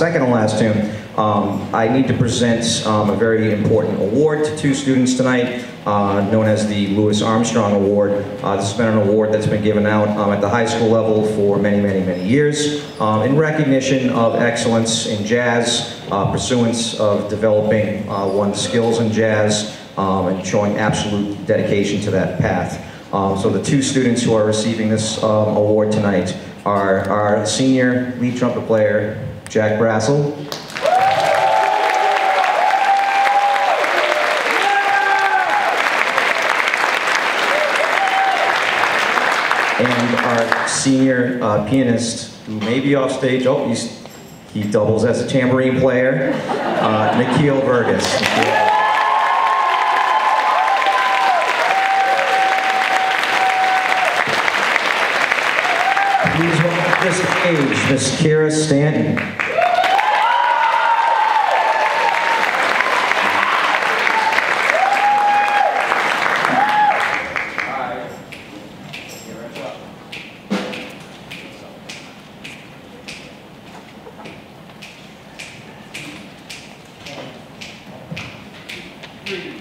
second to last tune, um, I need to present um, a very important award to two students tonight, uh, known as the Louis Armstrong Award. Uh, This has been an award that's been given out um, at the high school level for many, many, many years um, in recognition of excellence in jazz, uh, pursuance of developing uh, one's skills in jazz, um, and showing absolute dedication to that path. Um, So the two students who are receiving this award tonight are our senior lead trumpet player, Jack Brassel, and our senior uh, pianist, who may be off stage, oh, he's, he doubles as a tambourine player, uh, Nikhil Vergas. Please welcome the stage, Miss Kira Stanton. Street.